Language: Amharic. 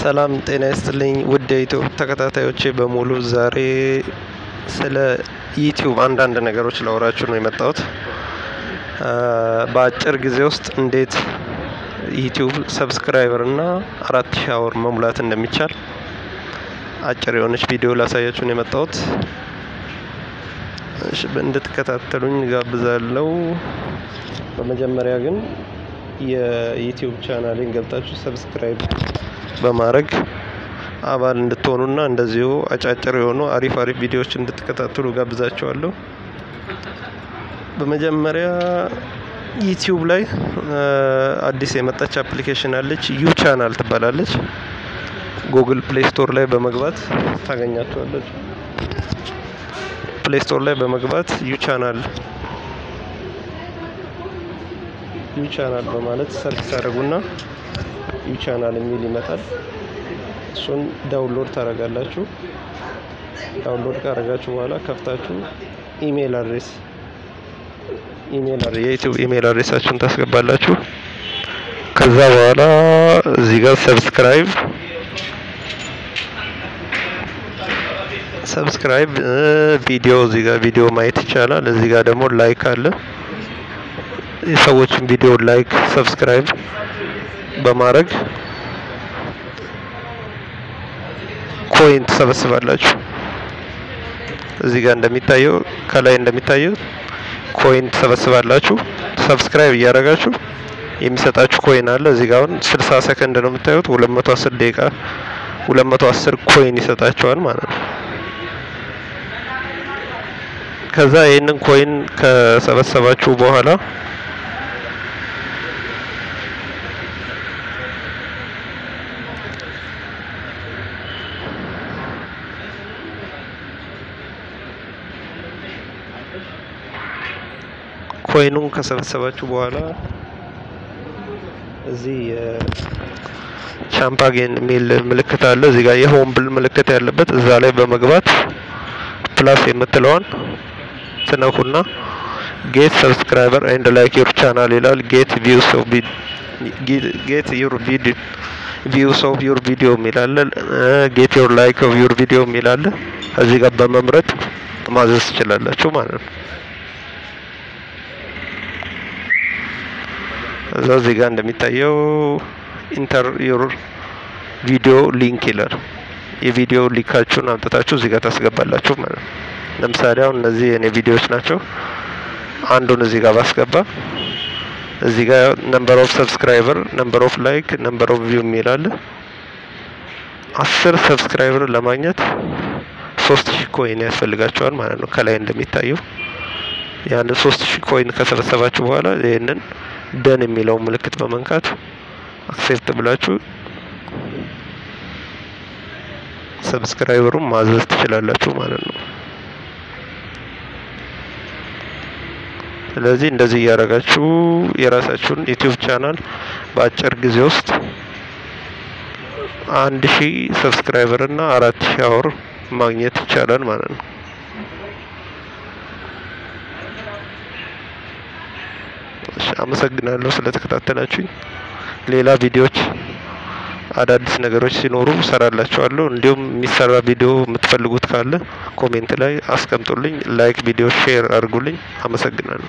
ሰላም ጤና ይስጥልኝ ውድ የዩቲዩብ ተከታታዮቼ በሙሉ ዛሬ ስለ ዩቲዩብ አንዳንድ ነገሮች ላወራችሁ ነው የመጣሁት። በአጭር ጊዜ ውስጥ እንዴት ዩቲዩብ subscriber እና አራት ሺህ hour መሙላት እንደሚቻል አጭር የሆነች ቪዲዮ ላሳያችሁ ነው የመጣሁት። እንድትከታተሉኝ ጋብዛለሁ። በመጀመሪያ ግን የዩቲዩብ ቻናሌን ገብታችሁ subscribe በማድረግ አባል እንድትሆኑና እንደዚሁ አጫጭር የሆኑ አሪፍ አሪፍ ቪዲዮዎች እንድትከታተሉ ጋብዛችኋለሁ። በመጀመሪያ ዩቲዩብ ላይ አዲስ የመጣች application አለች፣ ዩ ቻናል ትባላለች። ጉግል ፕሌይ ስቶር ላይ በመግባት ታገኛችኋለች። ፕሌይ ስቶር ላይ በመግባት ዩ ቻናል ዩ ቻናል በማለት search ታደርጉና ዩ ቻናል የሚል ይመጣል። እሱን download ታደርጋላችሁ። download ካደረጋችሁ በኋላ ከፍታችሁ email address email የዩቲዩብ email address ኣችሁን ታስገባላችሁ። ከዛ በኋላ እዚህ ጋር subscribe subscribe ቪዲዮ እዚህ ጋር ቪዲዮ ማየት ይቻላል። እዚህ ጋር ደግሞ like አለ። የሰዎችን ቪዲዮ like subscribe በማድረግ coin ትሰበስባላችሁ። እዚህ ጋር እንደሚታየው ከላይ እንደሚታየው coin ትሰበስባላችሁ። subscribe እያደረጋችሁ የሚሰጣችሁ coin አለ። እዚህ ጋር አሁን 60 ሰከንድ ነው የምታዩት። 210 ደቂቃ 210 coin ይሰጣችኋል ማለት ነው። ከዛ ይህንን ኮይን ከሰበሰባችሁ በኋላ ኮይኑን ከሰበሰባችሁ በኋላ እዚህ ቻምፓጌን የሚል ምልክት አለ። እዚህ ጋር የሆም ምልክት ያለበት እዛ ላይ በመግባት plus የምትለዋን ትነኩና get subscriber and like your channel ይላል። get views of get your video views of your video የሚላለ get your like of your video የሚላለ እዚህ ጋር በመምረጥ ማዘዝ ትችላላችሁ ማለት ነው። እዛ እዚህ ጋር እንደሚታየው enter your video link ይላል። የ video link ኣችሁን አምጥታችሁ እዚህ ጋር ታስገባላችሁ ማለት ነው። ለምሳሌ አሁን እነዚህ የኔ ቪዲዮዎች ናቸው። አንዱን እዚህ ጋር ባስገባ እዚህ ጋር number of subscriber፣ number of like፣ number of view የሚል አስር subscriber ለማግኘት ሶስት ሺህ coin ያስፈልጋቸዋል ማለት ነው። ከላይ እንደሚታየው ያንን ሶስት ሺህ coin ከሰበሰባችሁ በኋላ ይህንን done የሚለው ምልክት በመንካት accept ብላችሁ subscriber ኡን ማዘዝ ትችላላችሁ ማለት ነው። ስለዚህ እንደዚህ እያደረጋችሁ የራሳችሁን ዩቲዩብ ቻናል በአጭር ጊዜ ውስጥ አንድ ሺህ subscriber እና አራት ሺህ hour ማግኘት ይቻላል ማለት ነው። አመሰግናለሁ ስለተከታተላችሁኝ። ሌላ ቪዲዮዎች አዳዲስ ነገሮች ሲኖሩ ሰራላችኋለሁ። እንዲሁም የሚሰራ ቪዲዮ የምትፈልጉት ካለ comment ላይ አስቀምጡልኝ። like ቪዲዮ share አድርጉልኝ። አመሰግናለሁ።